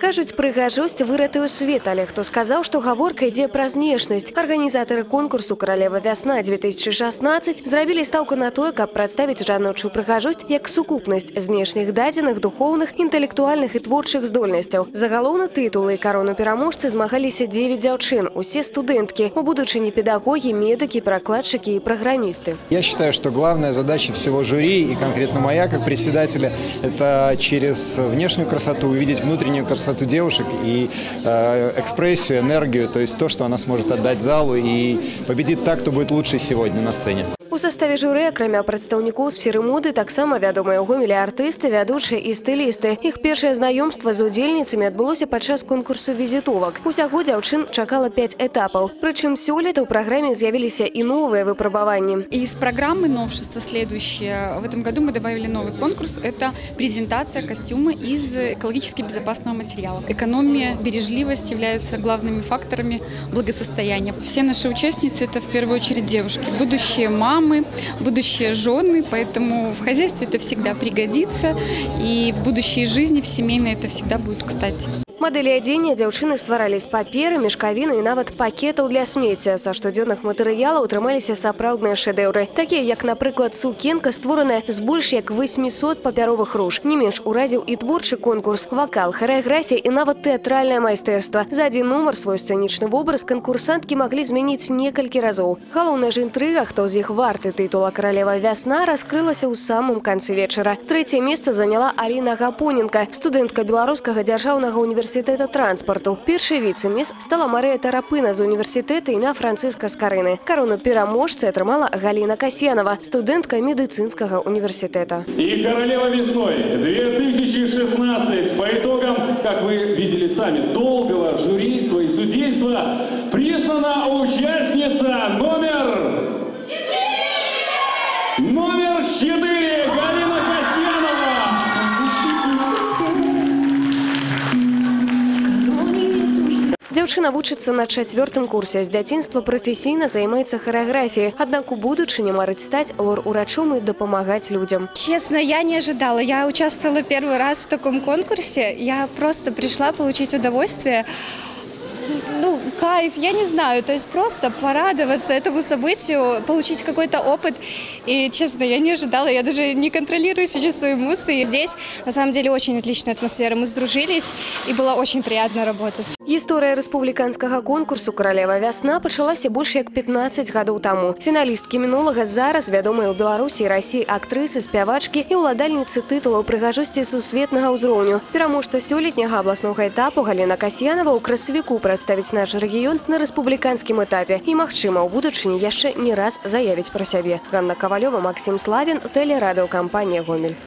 Кажуць, прыгажосць выратуе свет, але хто сказаў, што гаворка ідзе пра знешнасць. Арганізатары конкурсу «Каралева вясна-2016» зрабілі стаўку на тое, каб прадставіць жаночую прыгажосць як сукупнасць знешніх дадзеных, духоўных, інтэлектуальных і творчых здольнасцяў. Загалоўна тытулы і карону пераможцы змагаліся 9 дзяўчын, усе студэнткі, у будучыні педагогі, медыкі, пракладчыкі і праграмісты. Я считаю, что главная задача всего жюри и конкретно моя как председателя – это через внешнюю красоту увидеть внутреннюю красоту девушек и э, экспрессию, энергию, то есть то, что она сможет отдать залу и победит так, кто будет лучше сегодня на сцене. У составе журы, акрамя прадстаўнікоў сферы моды, таксама вядомыя ў гомелі артысты, вядучыя і стылісты. Іх першае знаёмства з удзельніцамі адбылося падчас конкурсу візітовак. Усяго дзяўчын чакала 5 этапаў. Прычым сёлета ў праграме з'явіліся і новыя выпрабаванні. Из программы новшество следующее. В этом году мы добавили новый конкурс. Это презентация костюма из экологически безопасного материала. Экономия, бережливость являются главными факторами благосостояния. Все наши участницы – это в первую очередь девушки, будущие мамы, будущие жены, поэтому в хозяйстве это всегда пригодится, и в будущей жизни, в семейной это всегда будет кстати. Мадэлі адзення дзяўчыны стваралі з паперы, мешкавіны і нават пакетаў для смецця. Са штодзённых матэрыялаў атрымаліся сапраўдныя шэдэўры. Такія, як, напрыклад, сукенка, створаная з больш як 800 папяровых руж. Не менш уразіў і творчы конкурс, вакал, харэаграфія і нават тэатральнае майстэрства. За адзін нумар свой сцэнічны вобраз канкурсанткі маглі змяніць некалькі разоў. Галоўная ж інтрыга, хто з іх варты тытула каралева вясна, раскрылася ў самым канцы вечара. Трэцяе месца заняла Аліна Гапоненка, студэнтка беларускага дзяржаўнага універсітэта універсітэта транспарту. Першай віцэміс стала Марыя Тарапына з універсітэта імя Францыска Скарыны. Карону пераможцы атрымала Галіна Касьянова, студэнтка медыцынскага універсітэта. И «Королева весной» 2016 по итогам, как вы видели сами, долгого жюрийства и судейства признана участница номер... Номер 4 Дзяўчына вучыцца на чацвёртым курсе. З дзяцінства прафесійна займаецца харэаграфіяй. Аднак у будучыні марыць стаць лор-урачом і дапамагаць людзям. Честно, я не ожидала. Я участвовала первый раз в таком конкурсе. Я просто пришла получить удовольствие. Ну, кайф, я не знаю, то есть просто порадоваться этому событию, получить какой-то опыт. И, честно, я не ожидала, я даже не контролирую сейчас свои эмоции. Здесь, на самом деле, очень отличная атмосфера. Мы сдружились, и было очень приятно работать. Гісторыя рэспубліканскага конкурсу каралева вясна пачалася больш як 15 гадоў таму. Фіналісткі мінулага зараз вядомыя ў Беларусі і рассіі актрысы, спявачкі і ўладальніцы тытулаў прыгажосці сусветнага ўзроўню. Пераможца сёлетняга абласнога этапу Галіна Касьянова ў красавіку прадставіць наш рэгіён на рэспубліканскім этапе і, магчыма, у будучыні яшчэ не раз заявіць пра сябе. Ганна Кавалёва, Максім Славін, тэлерадыокампанія Гомель.